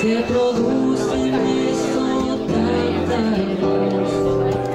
se produce en esto tanta luz.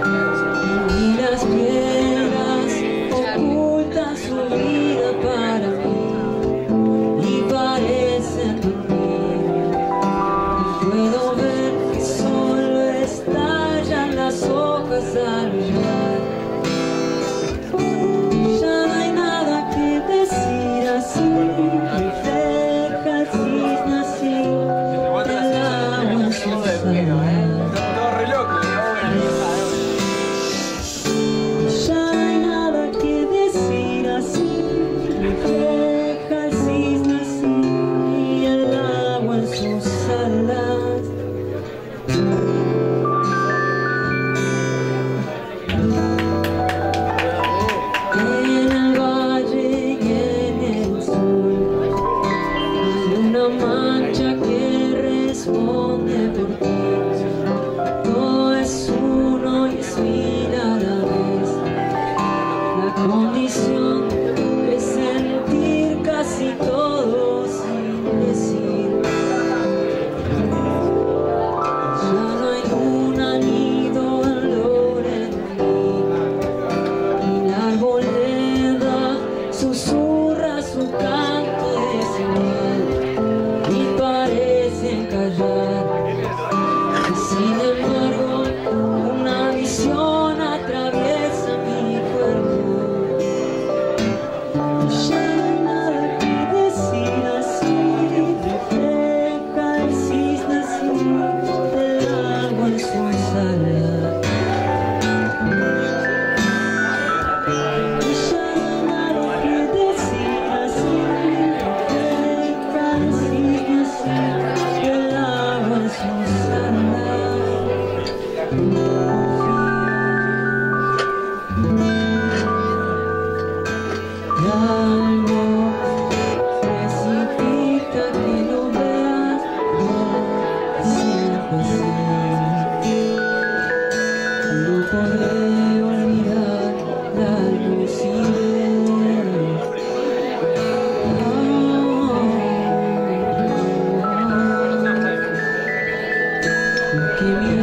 Give you